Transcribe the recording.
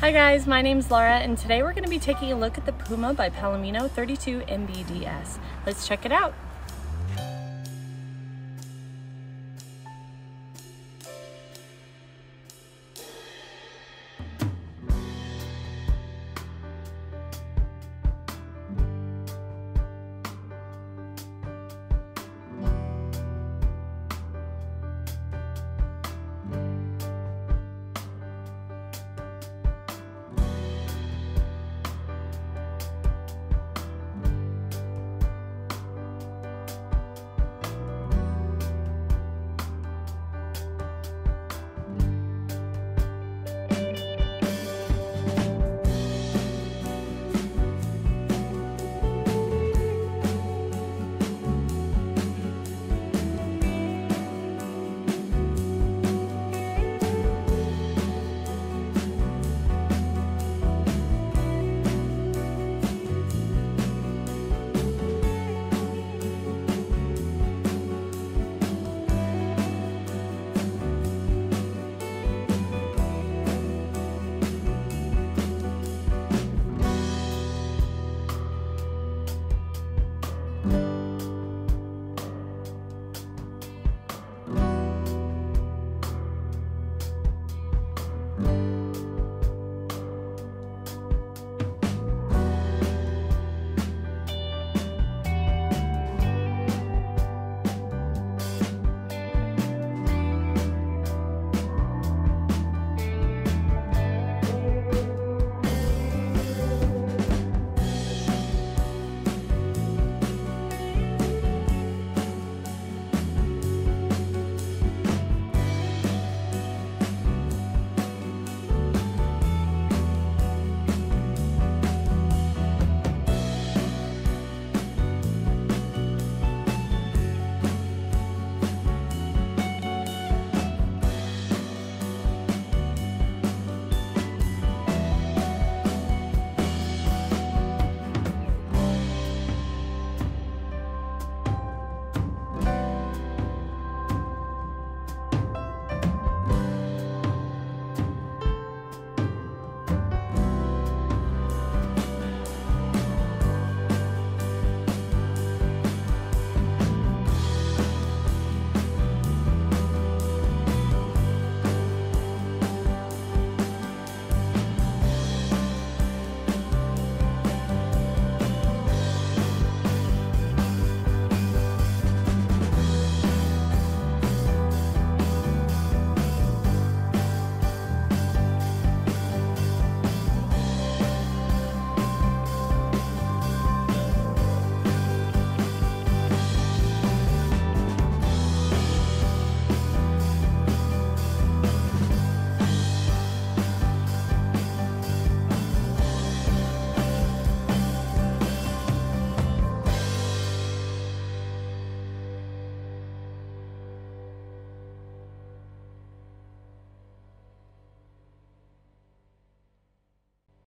Hi guys, my name is Laura and today we're going to be taking a look at the Puma by Palomino 32 MBDS. Let's check it out.